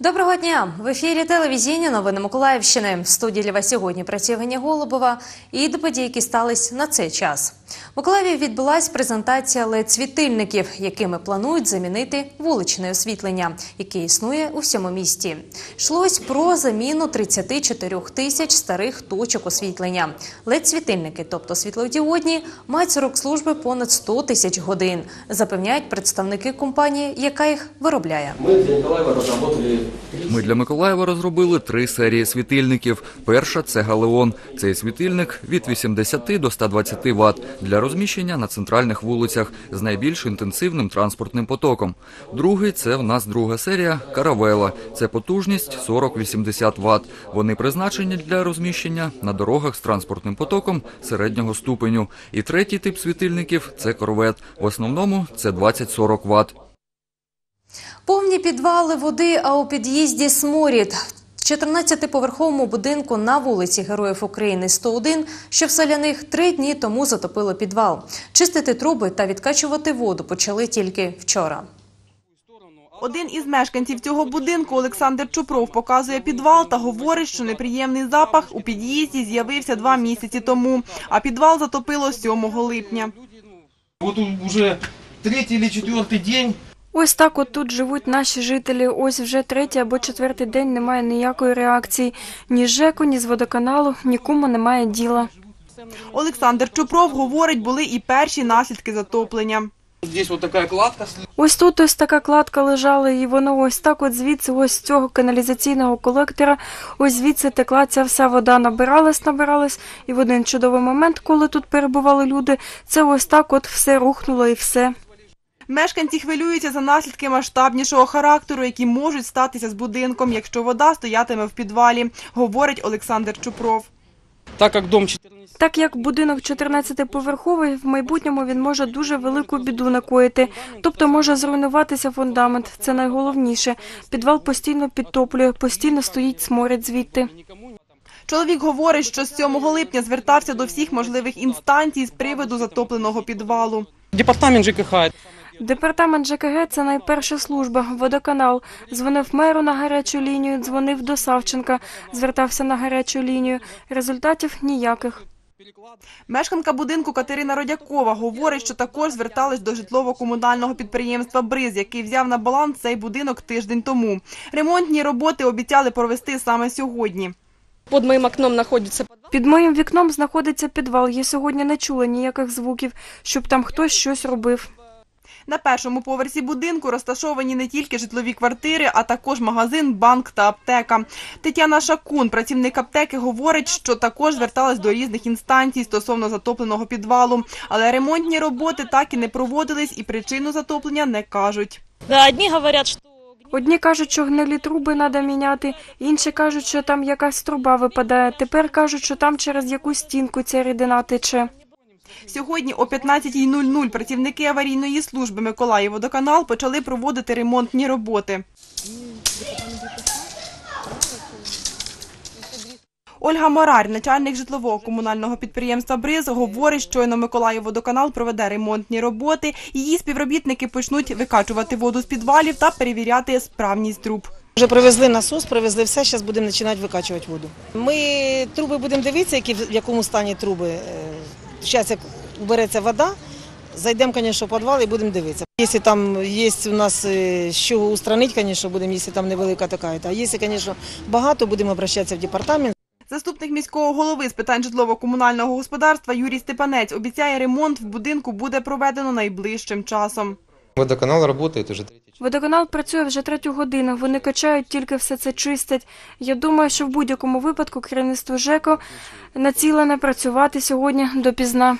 Доброго дня! В ефірі телевізійні новини Миколаївщини. В студії вас сьогодні працює Ганя Голубова. І до подій, які стались на цей час. В Миколаєві відбулась презентація LED-світильників, якими планують замінити вуличне освітлення, яке існує у всьому місті. Йшлось про заміну 34 тисяч старих точок освітлення. LED-світильники, тобто світлодіодні, мають срок служби понад 100 тисяч годин, запевняють представники компанії, яка їх виробляє. Мы для Николаева разработали три Ми для Миколаєва розробили три серії світильників. Перша це Галеон. Цей світильник від 80 до 120 Вт для розміщення на центральних вулицях з найбільш інтенсивним транспортним потоком. Другий це в нас друга серія Каравела. Це потужність 40-80 Вт. Вони призначені для розміщення на дорогах з транспортним потоком середнього ступеню. І третій тип світильників це корвет. В основному це 20-40 Вт. Повні підвали води, а у під'їзді сморід. В 14-поверховому будинку на вулиці Героїв України 101, що в Соляних три дні тому затопило підвал. Чистити труби та відкачувати воду почали тільки вчора. Один із мешканців цього будинку, Олександр Чупров, показує підвал та говорить, що неприємний запах у під'їзді з'явився два місяці тому, а підвал затопило 7 липня. Вот уже третий или четвертый день Ось так от тут живуть наші жителі. Ось вже третій або четвертий день немає ніякої реакції. Ні з ЖЕКу, ні з водоканалу, нікому немає діла. Олександр Чупров говорить, були і перші наслідки затоплення. здесь вот такая кладка с- Ось тут ось така кладка лежала, і воно ось так от звідси, ось з цього каналізаційного колектора, ось звідси текла ця вся вода, набиралась, набиралась, і в один чудовий момент, коли тут перебували люди, це ось так от все рухнуло і все. Мешканці хвилюються за наслідки масштабнішого характеру, які можуть статися з будинком, якщо вода стоятиме в підвалі, говорить Олександр Чупров. Так как дом 14 Так як будинок 14-поверховий, в майбутньому він може дуже велику біду накоїти, тобто може зруйнуватися фундамент. Це найголовніше. Підвал постійно підтоплює, постійно стоїть сморід звідти. Чоловік говорить, що з 7 липня звертався до всіх можливих інстанцій з приводу затопленого підвалу. департамент ЖКХ, Департамент ЖКГ – це найперша служба, водоканал. Дзвонив меру на гарячу лінію, дзвонив до Савченка, звертався на гарячу лінію. Результатів ніяких. Мешканка будинку Катерина Родякова говорить, що також звертались до житлово-комунального підприємства «Бриз», який взяв на баланс цей будинок тиждень тому. Ремонтні роботи обіцяли провести саме сьогодні. Под моим окном находится подвал. Під моїм вікном знаходиться підвал. Я сьогодні не чула ніяких звуків, щоб там хтось щось робив. На першому поверсі будинку розташовані не тільки житлові квартири, а також магазин, банк та аптека. Тетяна Шакун, працівник аптеки, говорить, що також зверталась до різних інстанцій стосовно затопленого підвалу. Але ремонтні роботи так і не проводились і причину затоплення не кажуть. Да, одни говорят, что Одні кажуть, що гнилі труби треба міняти, інші кажуть, що там якась труба випадає. Тепер кажуть, що там через якусь стінку ця рідина тече. Сьогодні о 15.00 працівники аварійної служби Миколаївводоканал почали проводити ремонтні роботи. Ольга Морар, начальник житлового комунального підприємства «Бриз», говорить, щойно Миколаївводоканал проведе ремонтні роботи. Її співробітники почнуть викачувати воду з підвалів та перевіряти справність труб. Вже привезли насос, привезли все, зараз будемо починати викачувати воду. Ми труби будемо дивитися, які, в якому стані труби. Зараз як убереться вода, зайдемо, звісно, в підвал і будемо дивитися. Якщо там є у нас е, що устранити, звісно, будемо, якщо там невелика така. А якщо, звісно, багато, будемо обращатися в департамент. Заступник міського голови з питань житлово-комунального господарства Юрій Степанець обіцяє, ремонт в будинку буде проведено найближчим часом. Водоканал работает уже третий час. Водоканал працює вже третю годину. Вони качають, тільки все це чистять. Я думаю, що в будь-якому випадку керівництво ЖЕКО націлене працювати сьогодні допізна.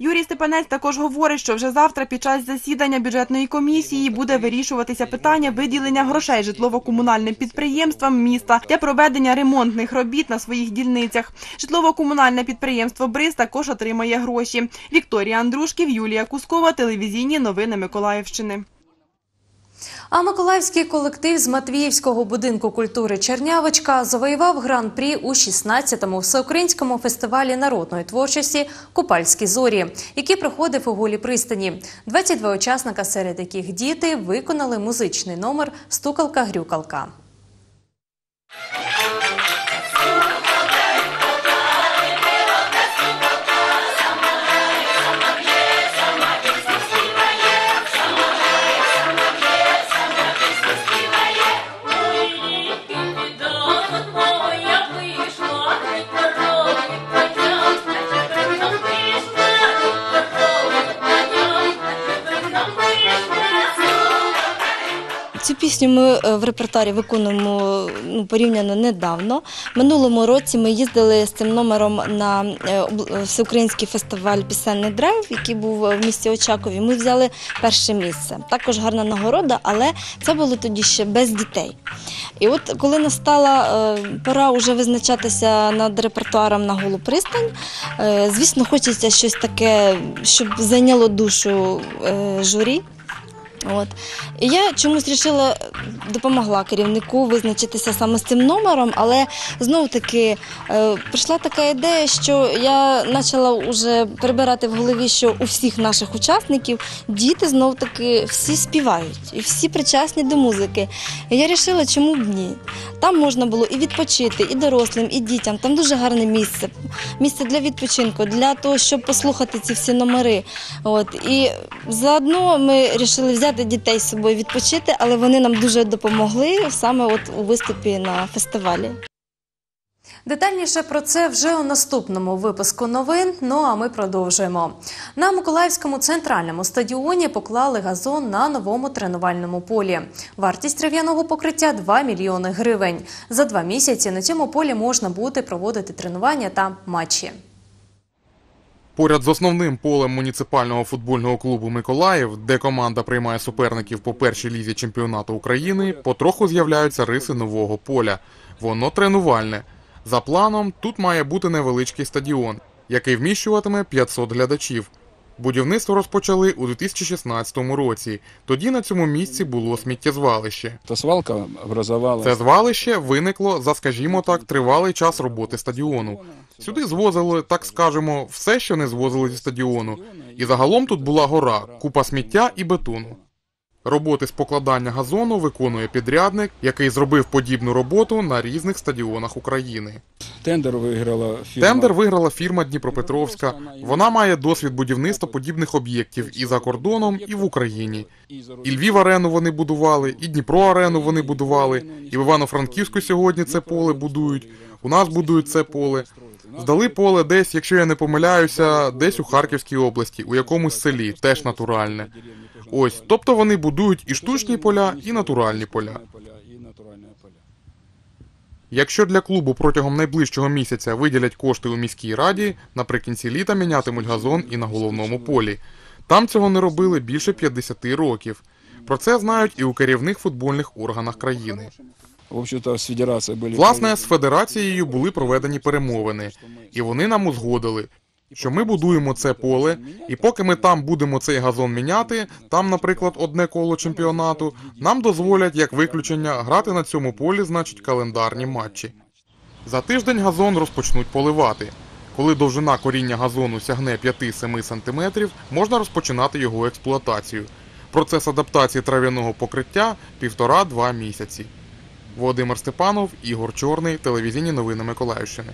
Юрій Степанець також говорить, що вже завтра під час засідання бюджетної комісії буде вирішуватися питання виділення грошей житлово-комунальним підприємствам міста для проведення ремонтних робіт на своїх дільницях. Житлово-комунальне підприємство «Бриз» також отримає гроші. Вікторія Андрушків, Юлія Кускова, телевізійні новини Миколаївщини. А миколаївський колектив з Матвіївського будинку культури Чернявочка завоював гран-прі у 16-му всеукраїнському фестивалі народної творчості Купальські зорі, який проходив у голі пристані. 22 учасника, серед яких діти, виконали музичний номер Стукалка-грюкалка. Пісню ми е, в репертуарі виконуємо ну, порівняно недавно. Минулому році ми їздили з цим номером на е, е, всеукраїнський фестиваль Пісенний драйв, який був в місті Очакові. Ми взяли перше місце. Також гарна нагорода, але це було тоді ще без дітей. І от коли настала пора вже визначатися над репертуаром на голу пристань, звісно, хочеться щось таке, щоб зайняло душу журі. От. І я чомусь вирішила, допомогла керівнику визначитися саме з цим номером, але знову таки е, прийшла така ідея, що я почала вже перебирати в голові, що у всіх наших учасників діти знов таки всі співають і всі причасні до музики. І я вирішила, чому б ні. Там можна було і відпочити, і дорослим, і дітям. Там дуже гарне місце. Місце для відпочинку, для того, щоб послухати ці всі номери. От. І заодно ми вирішили взяти дітей з собою відпочити, але вони нам дуже допомогли саме от у виступі на фестивалі. Детальніше про це вже у наступному випуску новин. Ну а ми продовжуємо. На Миколаївському центральному стадіоні поклали газон на новому тренувальному полі. Вартість трав'яного покриття 2 мільйони гривень. За два місяці на цьому полі можна буде проводити тренування та матчі. Поряд з основним полем муніципального футбольного клубу Миколаїв, де команда приймає суперників по першій лізі чемпіонату України, потроху з'являються риси нового поля. Воно тренувальне. За планом, тут має бути невеличкий стадіон, який вміщуватиме 500 глядачів. Будівництво розпочали у 2016 році. Тоді на цьому місці було сміттєзвалище. Та свалка образовалась. Це звалище виникло за, скажімо так, тривалий час роботи стадіону. Сюди звозили, так скажемо, все, що не звозили зі стадіону. І загалом тут була гора, купа сміття і бетону. Роботи з покладання газону виконує підрядник, який зробив подібну роботу на різних стадіонах України. Тендер виграла фірма. Тендер виграла фірма Дніпропетровська. Вона має досвід будівництва подібних об'єктів і за кордоном, і в Україні. І Львів арену вони будували, і Дніпро арену вони будували, і в Івано-Франківську сьогодні це поле будують. У нас будують це поле. Здали поле десь, якщо я не помиляюся, десь у Харківській області, у якомусь селі, теж натуральне. Ось, тобто вони будують і штучні поля, і натуральні поля. Якщо для клубу протягом найближчого місяця виділять кошти у міській раді, наприкінці літа мінятимуть газон і на головному полі. Там цього не робили більше 50 років. Про це знають і у керівних футбольних органах країни. Власне, з федерацією були проведені перемовини, і вони нам узгодили, що ми будуємо це поле, і поки ми там будемо цей газон міняти, там, наприклад, одне коло чемпіонату, нам дозволять як виключення грати на цьому полі, значить, календарні матчі. За тиждень газон розпочнуть поливати. Коли довжина коріння газону сягне 5-7 см, можна розпочинати його експлуатацію. Процес адаптації трав'яного покриття півтора-два місяці. Володимир Степанов, Ігор Чорний, телевізійні новини Миколаївщини.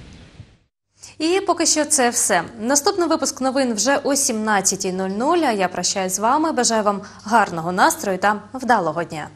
І поки що це все. Наступний випуск новин вже о 17.00. А я прощаюсь з вами. Бажаю вам гарного настрою та вдалого дня.